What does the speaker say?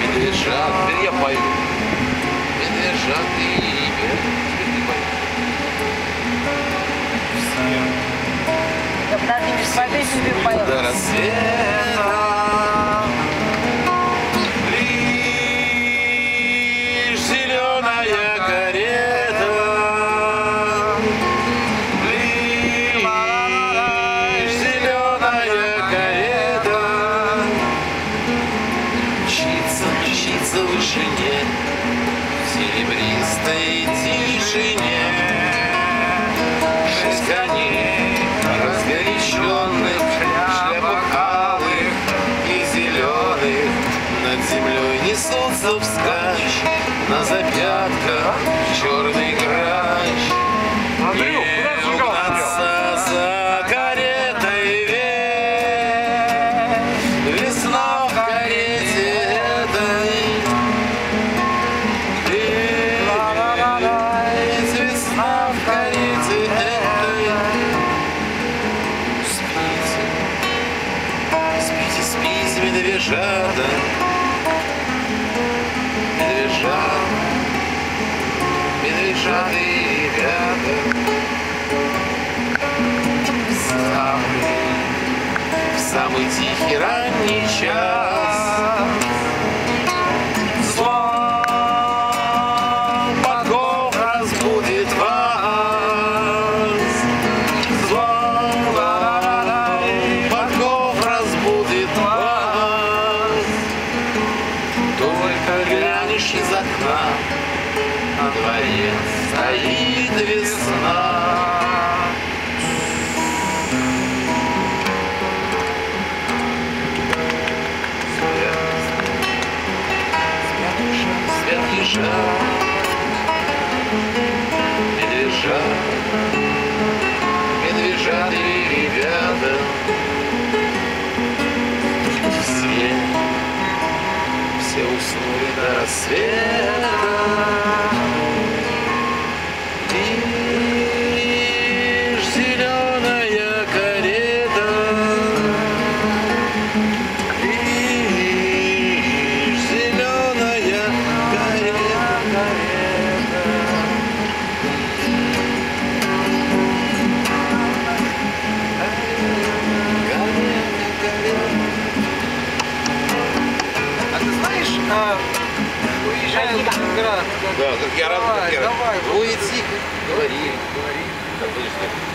Медвежат, теперь я пою. Медвежат и теперь ты поешь. Всем. Да подожди, пойду себе пою. До рассвета. Вышине, в серебристой тишине. Шесть коней, разгоряченных, шляпах алых и зеленых, над землей несутся вскачь, на запятках черный грач. Медвежата, медвежата, медвежата и ребята. В самый, в самый тихий ранний час Глянешь из окна На дворе стоит весна шар, медвежа, медвежат и Sim. Да, я рад, Давай, давай, тихо. Говори, говори.